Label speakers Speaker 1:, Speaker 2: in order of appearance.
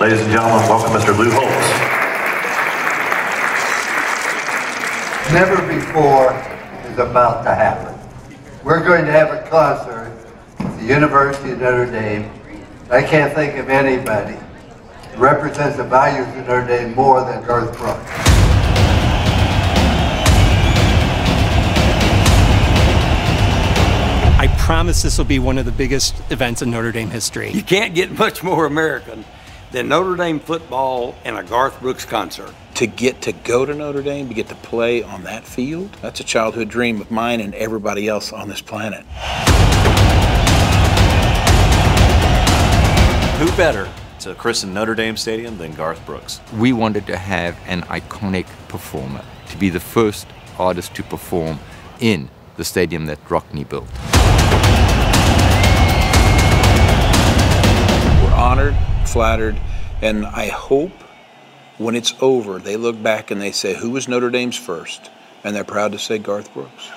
Speaker 1: Ladies and gentlemen, welcome Mr. Lou Holtz.
Speaker 2: Never before is about to happen. We're going to have a concert at the University of Notre Dame. I can't think of anybody who represents the values of Notre Dame more than Garth Brooks.
Speaker 3: I promise this will be one of the biggest events in Notre Dame history.
Speaker 4: You can't get much more American than Notre Dame football and a Garth Brooks concert.
Speaker 5: To get to go to Notre Dame, to get to play on that field, that's a childhood dream of mine and everybody else on this planet.
Speaker 6: Who better to christen Notre Dame Stadium than Garth Brooks?
Speaker 7: We wanted to have an iconic performer, to be the first artist to perform in the stadium that Rockne built.
Speaker 5: Flattered, and I hope when it's over, they look back and they say, Who was Notre Dame's first? And they're proud to say Garth Brooks.